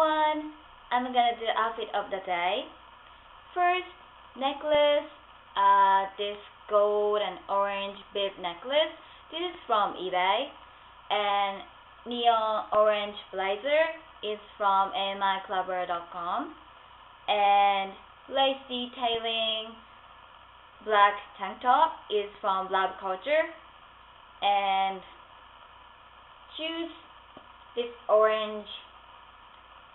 everyone, I'm gonna do outfit of the day. First, necklace, uh, this gold and orange bead necklace. This is from eBay. And neon orange blazer is from amiclubwear.com. And lace detailing black tank top is from Love Culture. And shoes, this orange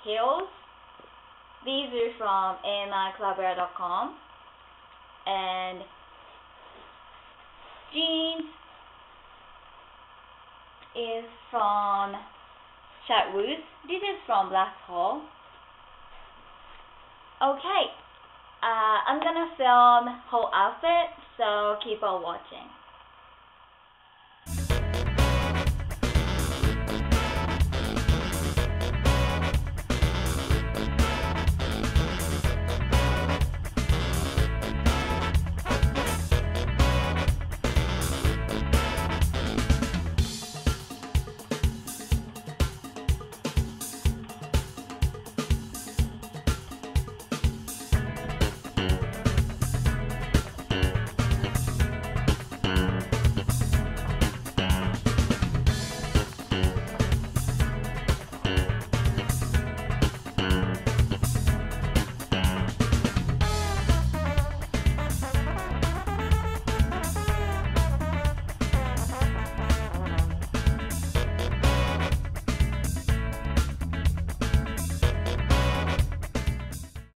heels. These are from amiclubwear.com. And jeans is from Charlotte Russe. This is from Black Hole. Okay, uh, I'm gonna film whole outfit, so keep on watching.